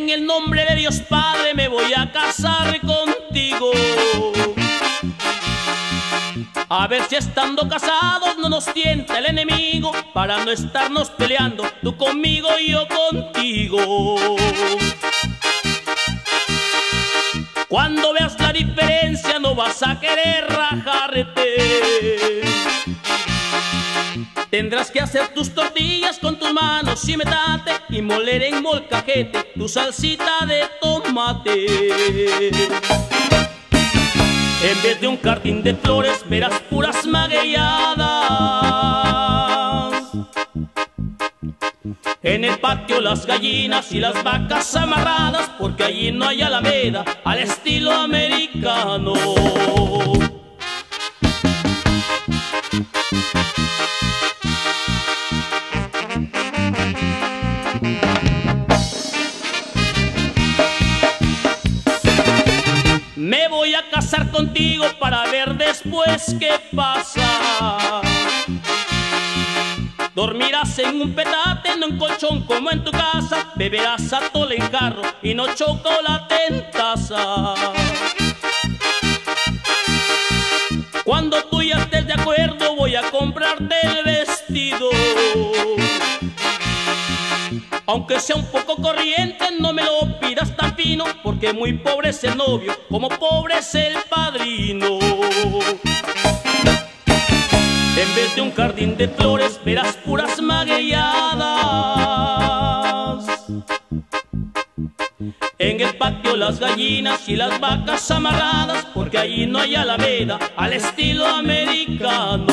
En el nombre de Dios Padre me voy a casar contigo. A ver si estando casados no nos tienta el enemigo para no estarnos peleando tú conmigo y yo contigo. Cuando veas la diferencia no vas a querer rajarte. Tendrás que hacer tus tortillas con manos y moler en molcajete tu salsita de tomate. En vez de un jardín de flores verás puras magueyadas. En el patio las gallinas y las vacas amarradas porque allí no hay alameda al estilo americano. Voy a casar contigo para ver después qué pasa. Dormirás en un petate, en un colchón como en tu casa. Beberás atole en carro y no chocolate en taza. Cuando tú ya estés de acuerdo, voy a comprarte el vestido. Aunque sea un poco corriente, porque muy pobre es el novio, como pobre es el padrino. En vez de un jardín de flores, verás puras magueyadas. En el patio las gallinas y las vacas amarradas, porque allí no hay alameda al estilo americano.